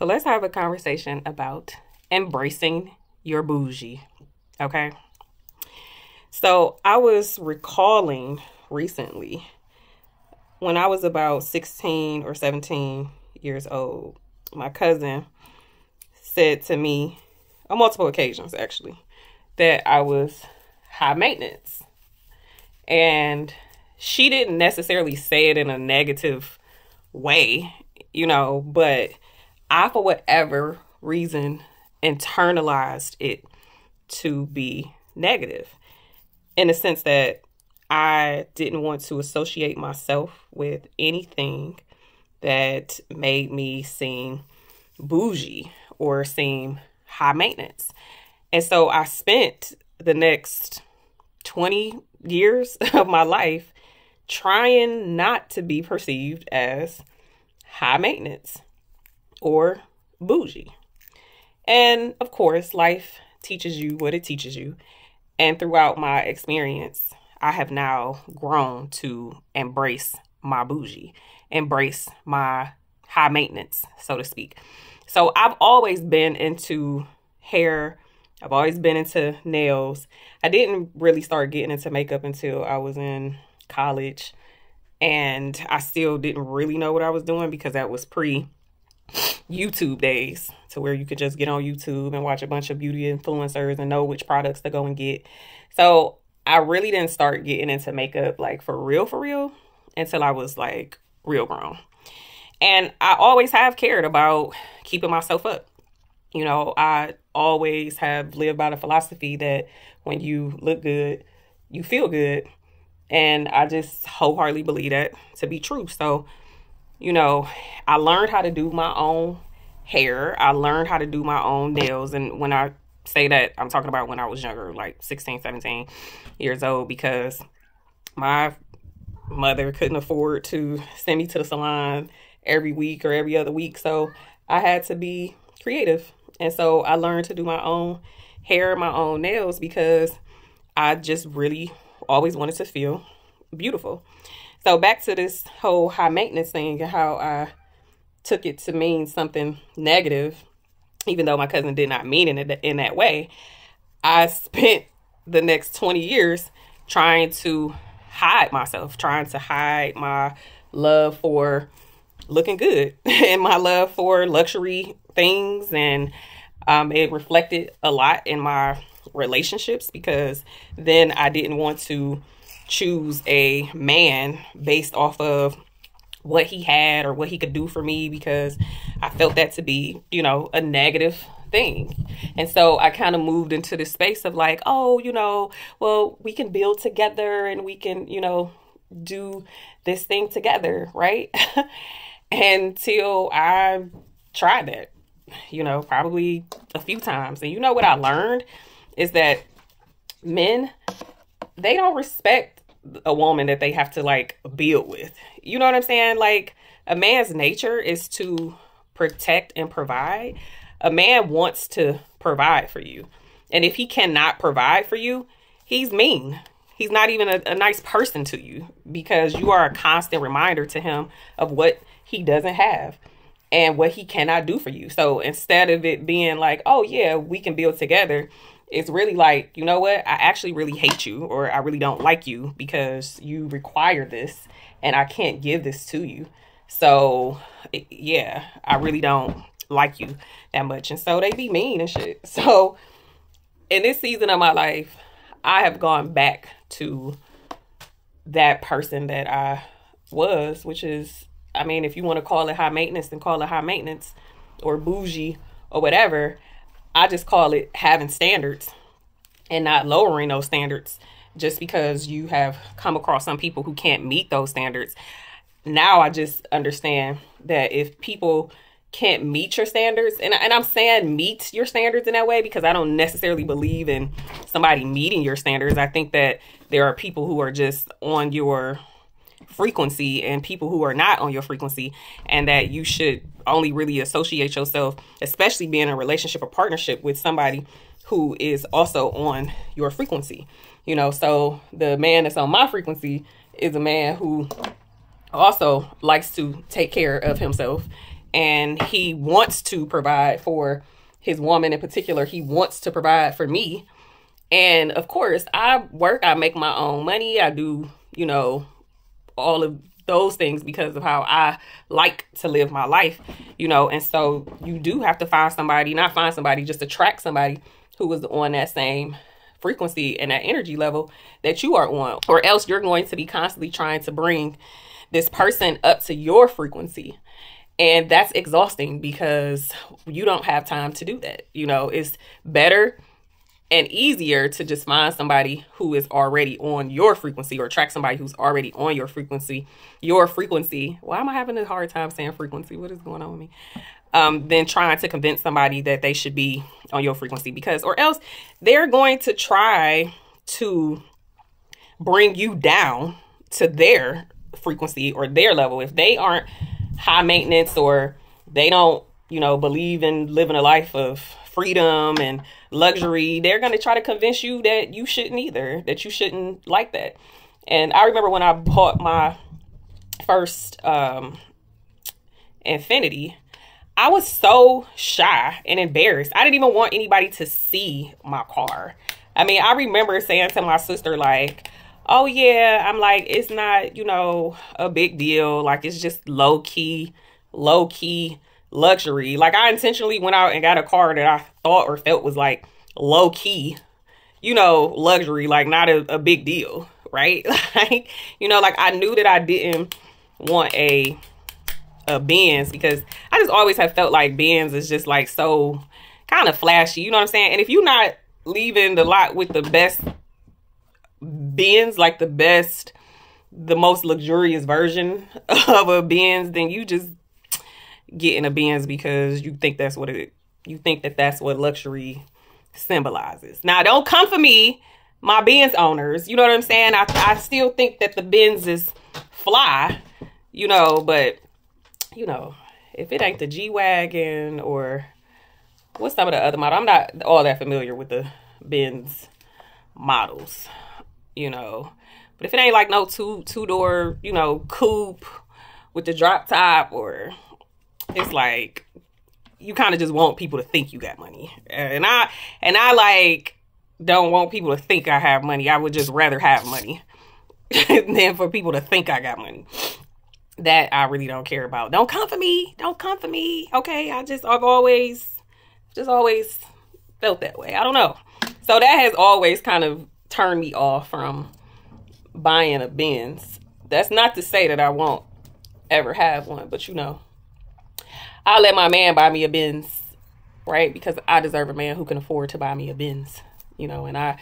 So let's have a conversation about embracing your bougie. Okay. So I was recalling recently when I was about 16 or 17 years old, my cousin said to me on multiple occasions actually that I was high maintenance. And she didn't necessarily say it in a negative way, you know, but I, for whatever reason, internalized it to be negative in the sense that I didn't want to associate myself with anything that made me seem bougie or seem high maintenance. And so I spent the next 20 years of my life trying not to be perceived as high maintenance or bougie. And of course, life teaches you what it teaches you. And throughout my experience, I have now grown to embrace my bougie, embrace my high maintenance, so to speak. So I've always been into hair. I've always been into nails. I didn't really start getting into makeup until I was in college. And I still didn't really know what I was doing because that was pre YouTube days to where you could just get on YouTube and watch a bunch of beauty influencers and know which products to go and get. So I really didn't start getting into makeup like for real, for real until I was like real grown. And I always have cared about keeping myself up. You know, I always have lived by the philosophy that when you look good, you feel good. And I just wholeheartedly believe that to be true. So, you know, I learned how to do my own hair. I learned how to do my own nails. And when I say that, I'm talking about when I was younger, like 16, 17 years old, because my mother couldn't afford to send me to the salon every week or every other week. So I had to be creative. And so I learned to do my own hair, my own nails because I just really always wanted to feel beautiful. So back to this whole high maintenance thing and how I took it to mean something negative, even though my cousin did not mean it in that way. I spent the next 20 years trying to hide myself, trying to hide my love for looking good and my love for luxury things. And um, it reflected a lot in my relationships because then I didn't want to choose a man based off of what he had or what he could do for me because I felt that to be, you know, a negative thing. And so I kind of moved into the space of like, oh, you know, well, we can build together and we can, you know, do this thing together, right? Until I tried that, you know, probably a few times. And you know what I learned is that men, they don't respect a woman that they have to like build with. You know what I'm saying? Like a man's nature is to protect and provide. A man wants to provide for you. And if he cannot provide for you, he's mean. He's not even a, a nice person to you because you are a constant reminder to him of what he doesn't have and what he cannot do for you. So instead of it being like, oh, yeah, we can build together, it's really like, you know what? I actually really hate you or I really don't like you because you require this and I can't give this to you. So, yeah, I really don't like you that much. And so they be mean and shit. So, in this season of my life, I have gone back to that person that I was, which is, I mean, if you want to call it high maintenance, then call it high maintenance or bougie or whatever. I just call it having standards and not lowering those standards just because you have come across some people who can't meet those standards. Now I just understand that if people can't meet your standards, and, and I'm saying meet your standards in that way because I don't necessarily believe in somebody meeting your standards. I think that there are people who are just on your frequency and people who are not on your frequency and that you should only really associate yourself especially being in a relationship or partnership with somebody who is also on your frequency you know so the man that's on my frequency is a man who also likes to take care of himself and he wants to provide for his woman in particular. He wants to provide for me. And of course, I work, I make my own money, I do, you know, all of those things because of how I like to live my life, you know. And so you do have to find somebody, not find somebody, just attract somebody who is on that same frequency and that energy level that you are on, or else you're going to be constantly trying to bring this person up to your frequency. And that's exhausting because you don't have time to do that. You know, it's better and easier to just find somebody who is already on your frequency or track somebody who's already on your frequency. Your frequency. Why am I having a hard time saying frequency? What is going on with me? Um, than trying to convince somebody that they should be on your frequency because, or else they're going to try to bring you down to their frequency or their level. If they aren't high maintenance or they don't, you know, believe in living a life of freedom and luxury, they're going to try to convince you that you shouldn't either, that you shouldn't like that. And I remember when I bought my first um, Infiniti, I was so shy and embarrassed. I didn't even want anybody to see my car. I mean, I remember saying to my sister, like, oh, yeah, I'm like, it's not, you know, a big deal. Like, it's just low key, low key luxury. Like I intentionally went out and got a car that I thought or felt was like low key, you know, luxury, like not a, a big deal, right? like, you know, like I knew that I didn't want a a Benz because I just always have felt like Benz is just like so kind of flashy, you know what I'm saying? And if you're not leaving the lot with the best Benz, like the best the most luxurious version of a Benz, then you just getting a Benz because you think that's what it you think that that's what luxury symbolizes. Now, don't come for me, my Benz owners. You know what I'm saying? I I still think that the Benz is fly, you know, but you know, if it ain't the G wagon or what's some of the other model, I'm not all that familiar with the Benz models, you know. But if it ain't like no two two door, you know, coupe with the drop top or it's like you kind of just want people to think you got money. And I and I like don't want people to think I have money. I would just rather have money than for people to think I got money. That I really don't care about. Don't come for me. Don't come for me. Okay, I just I've always just always felt that way. I don't know. So that has always kind of turned me off from buying a Benz. That's not to say that I won't ever have one, but you know, I'll let my man buy me a Benz, right? Because I deserve a man who can afford to buy me a Benz, you know, and I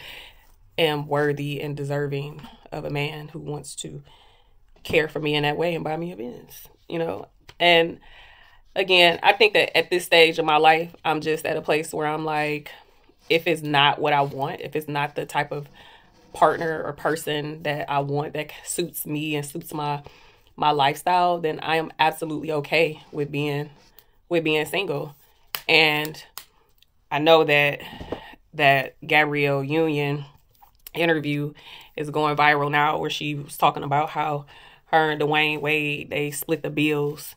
am worthy and deserving of a man who wants to care for me in that way and buy me a Benz, you know. And again, I think that at this stage of my life, I'm just at a place where I'm like, if it's not what I want, if it's not the type of partner or person that I want that suits me and suits my my lifestyle, then I am absolutely okay with being with being single. And I know that that Gabrielle Union interview is going viral now where she was talking about how her and Dwyane Wade they split the bills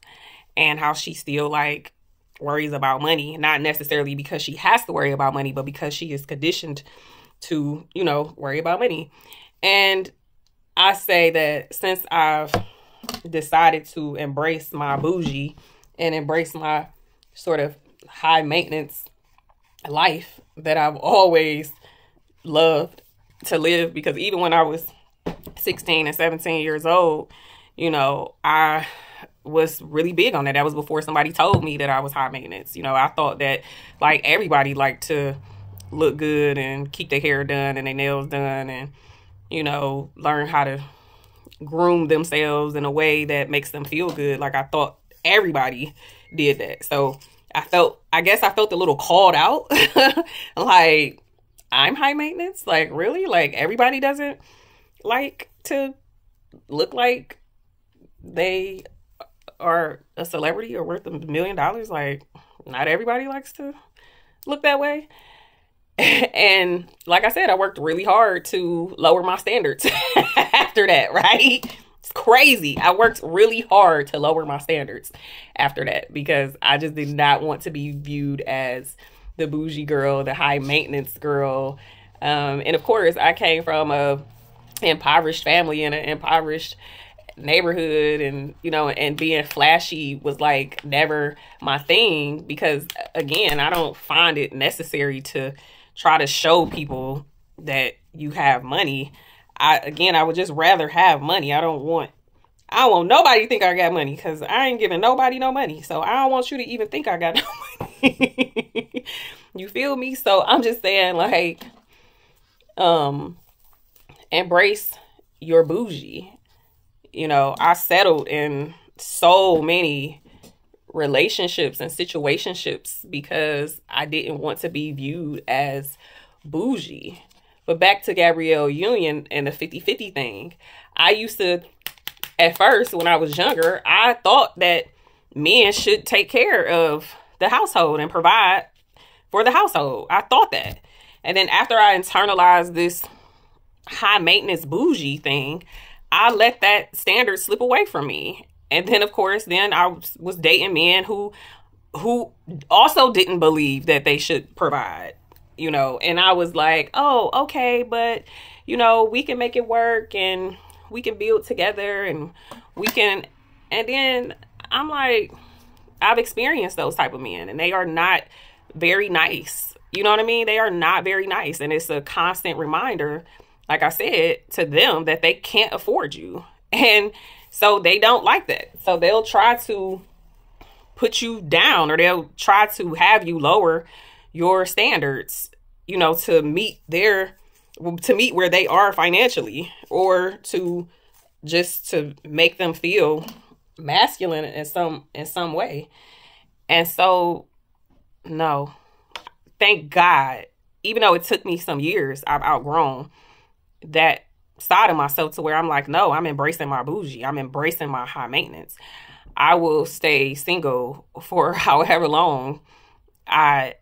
and how she still like worries about money, not necessarily because she has to worry about money, but because she is conditioned to, you know, worry about money. And I say that since I've decided to embrace my bougie and embrace my sort of high maintenance life that I've always loved to live because even when I was 16 and 17 years old, you know, I was really big on that. That was before somebody told me that I was high maintenance. You know, I thought that like everybody liked to look good and keep their hair done and their nails done and, you know, learn how to groom themselves in a way that makes them feel good. Like I thought everybody did that. So I felt, I guess I felt a little called out. like I'm high maintenance. Like really? Like everybody doesn't like to look like they are a celebrity or worth a million dollars. Like not everybody likes to look that way. and like I said, I worked really hard to lower my standards after that, right? Crazy. I worked really hard to lower my standards after that because I just did not want to be viewed as the bougie girl, the high maintenance girl. Um, and of course, I came from a impoverished family in an impoverished neighborhood and you know and being flashy was like never my thing because again I don't find it necessary to try to show people that you have money I again, I would just rather have money. I don't want I don't want nobody to think I got money because I ain't giving nobody no money. So I don't want you to even think I got no money. you feel me? So I'm just saying like um embrace your bougie. You know, I settled in so many relationships and situationships because I didn't want to be viewed as bougie. But back to Gabrielle Union and the 50 50 thing. I used to, at first, when I was younger, I thought that men should take care of the household and provide for the household. I thought that. And then after I internalized this high maintenance bougie thing, I let that standard slip away from me. And then of course, then I was dating men who who also didn't believe that they should provide you know, and I was like, oh, okay, but you know, we can make it work and we can build together and we can and then I'm like I've experienced those type of men and they are not very nice. You know what I mean? They are not very nice and it's a constant reminder like I said to them that they can't afford you. And so they don't like that. So they'll try to put you down or they'll try to have you lower your standards, you know, to meet their to meet where they are financially or to just to make them feel masculine in some in some way. And so no. Thank God, even though it took me some years, I've outgrown that side of myself to where I'm like, no, I'm embracing my bougie. I'm embracing my high maintenance. I will stay single for however long I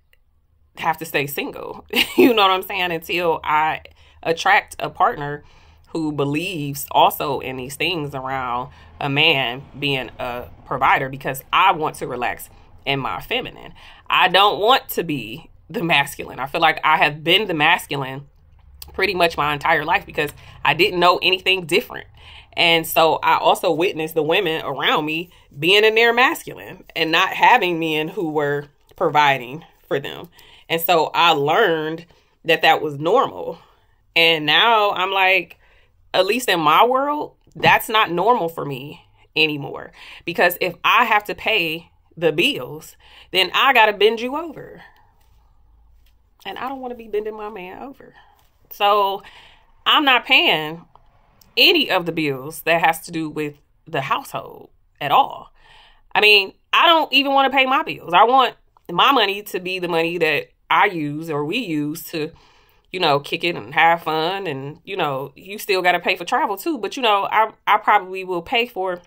have to stay single. you know what I'm saying? Until I attract a partner who believes also in these things around a man being a provider because I want to relax in my feminine. I don't want to be the masculine. I feel like I have been the masculine pretty much my entire life because I didn't know anything different. And so I also witnessed the women around me being in their masculine and not having men who were providing for them. And so I learned that that was normal. And now I'm like, at least in my world, that's not normal for me anymore. Because if I have to pay the bills, then I got to bend you over. And I don't want to be bending my man over. So I'm not paying any of the bills that has to do with the household at all. I mean, I don't even want to pay my bills. I want my money to be the money that I use or we use to, you know, kick it and have fun. And, you know, you still got to pay for travel too. But, you know, I, I probably will pay for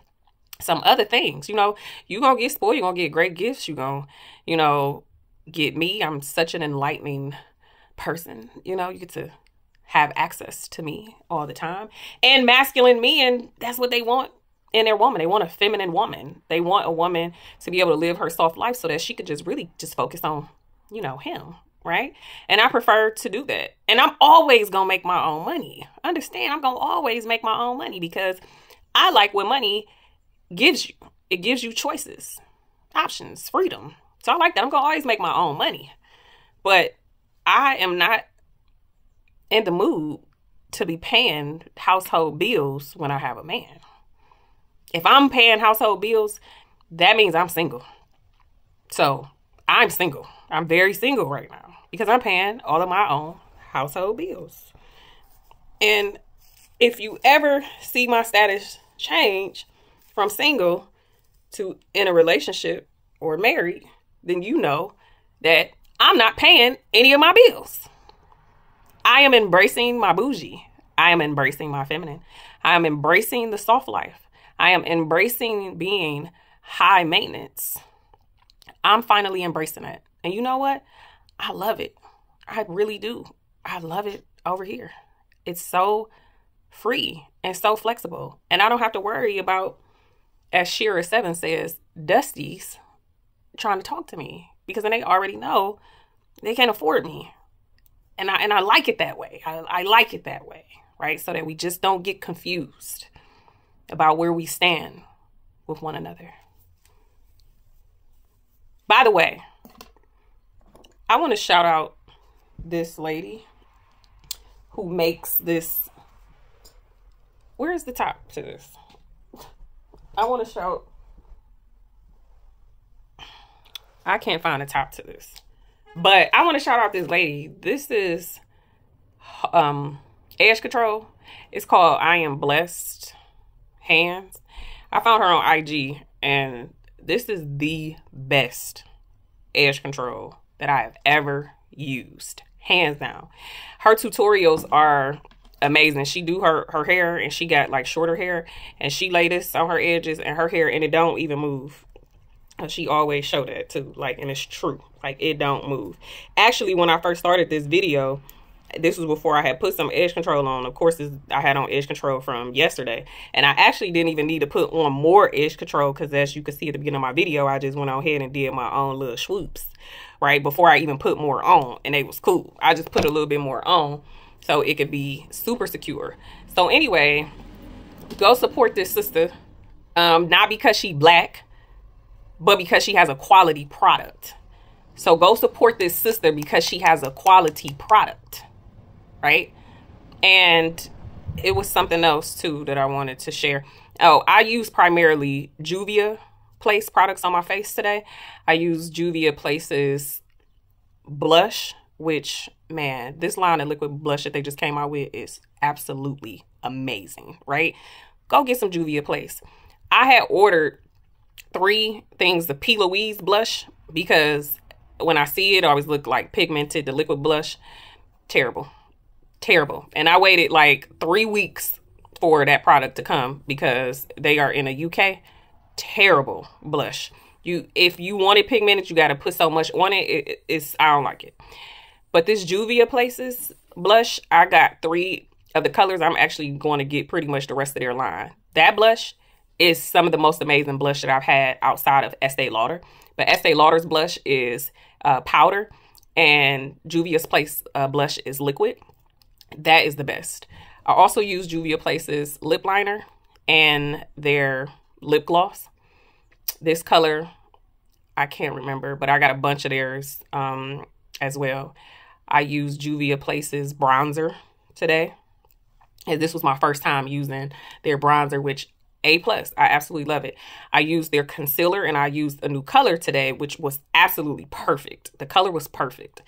some other things. You know, you're going to get spoiled. You're going to get great gifts. You're going to, you know, get me. I'm such an enlightening person. You know, you get to have access to me all the time. And masculine men, that's what they want in their woman. They want a feminine woman. They want a woman to be able to live her soft life so that she could just really just focus on you know, him, right? And I prefer to do that. And I'm always going to make my own money. Understand? I'm going to always make my own money because I like what money gives you. It gives you choices, options, freedom. So I like that. I'm going to always make my own money. But I am not in the mood to be paying household bills when I have a man. If I'm paying household bills, that means I'm single. So I'm single. I'm very single right now because I'm paying all of my own household bills. And if you ever see my status change from single to in a relationship or married, then you know that I'm not paying any of my bills. I am embracing my bougie. I am embracing my feminine. I am embracing the soft life. I am embracing being high maintenance. I'm finally embracing it. And you know what? I love it. I really do. I love it over here. It's so free and so flexible. And I don't have to worry about, as Shera Seven says, Dusties trying to talk to me because then they already know they can't afford me. And I and I like it that way. I, I like it that way, right? So that we just don't get confused about where we stand with one another. By the way, I want to shout out this lady who makes this. Where is the top to this? I want to shout. I can't find a top to this. But I want to shout out this lady. This is um Edge Control. It's called I Am Blessed Hands. I found her on IG and this is the best edge control that I have ever used. Hands down. Her tutorials are amazing. She do her her hair and she got like shorter hair and she lay this on her edges and her hair and it don't even move. She always show that too. Like and it's true. Like it don't move. Actually, when I first started this video, this was before I had put some edge control on. Of course, I had on edge control from yesterday. And I actually didn't even need to put on more edge control because as you can see at the beginning of my video, I just went on ahead and did my own little swoops, right? Before I even put more on. And they was cool. I just put a little bit more on so it could be super secure. So anyway, go support this sister. Um, not because she black, but because she has a quality product. So go support this sister because she has a quality product, right? And it was something else too that I wanted to share. Oh, I use primarily Juvia Place products on my face today. I use Juvia Place's blush, which man, this line of liquid blush that they just came out with is absolutely amazing, right? Go get some Juvia Place. I had ordered three things the P. Louise blush because when I see it, always look like pigmented, the liquid blush. Terrible. Terrible. And I waited like three weeks for that product to come because they are in a UK. Terrible blush. You if you want it pigmented, you gotta put so much on it. it it's I don't like it. But this Juvia Places blush, I got three of the colors. I'm actually going to get pretty much the rest of their line. That blush is some of the most amazing blush that I've had outside of Estee Lauder. But Estee Lauder's blush is uh, powder and Juvia's Place uh, blush is liquid. That is the best. I also use Juvia Place's lip liner and their lip gloss. This color, I can't remember, but I got a bunch of theirs um, as well. I used Juvia Place's bronzer today. And this was my first time using their bronzer, which a plus. I absolutely love it. I used their concealer and I used a new color today, which was absolutely perfect. The color was perfect.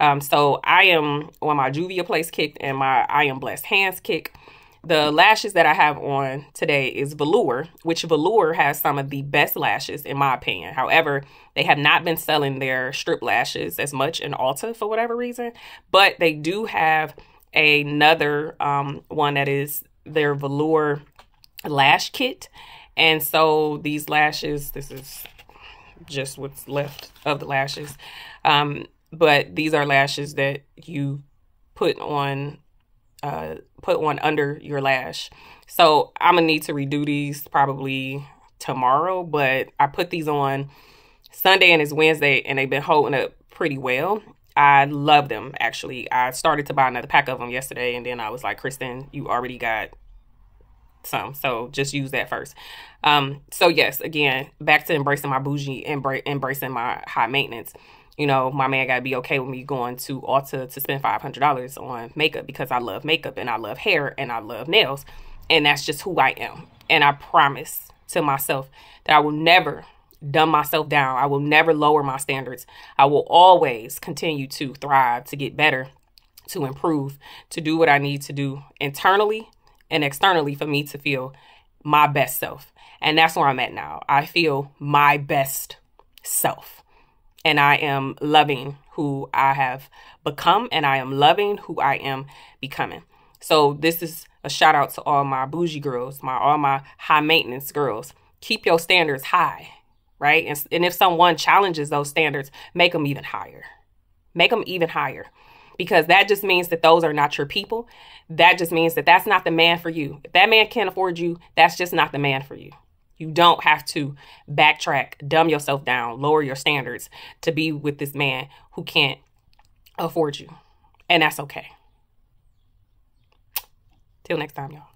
Um, so I am on my Juvia Place kick and my I Am Blessed Hands kick. The lashes that I have on today is Velour, which Velour has some of the best lashes in my opinion. However, they have not been selling their strip lashes as much in Ulta for whatever reason, but they do have another um, one that is their Velour lash kit. And so these lashes, this is just what's left of the lashes. Um, but these are lashes that you put on uh, put one under your lash. So I'm gonna need to redo these probably tomorrow, but I put these on Sunday and it's Wednesday and they've been holding up pretty well. I love them actually. I started to buy another pack of them yesterday and then I was like, Christin, you already got some. So just use that first. Um, so yes, again, back to embracing my bougie, embra- embracing my high maintenance. You know, my man gotta be okay with me going to Ulta to spend five hundred dollars on makeup because I love makeup and I love hair and I love nails, and that's just who I am. And I promise to myself that I will never dumb myself down. I will never lower my standards. I will always continue to thrive, to get better, to improve, to do what I need to do internally and externally for me to feel my best self. And that's where I'm at now. I feel my best self. And I am loving who I have become, and I am loving who I am becoming. So, this is a shout out to all my bougie girls, my all my high maintenance girls. Keep your standards high, right? And, and if someone challenges those standards, make them even higher. Make them even higher. because that just means that those are not your people. That just means that that's not the man for you. If that man can't afford you, that's just not the man for you. You don't have to backtrack, dumb yourself down, lower your standards to be with this man who can't afford you. And that's okay. Till next time, y'all.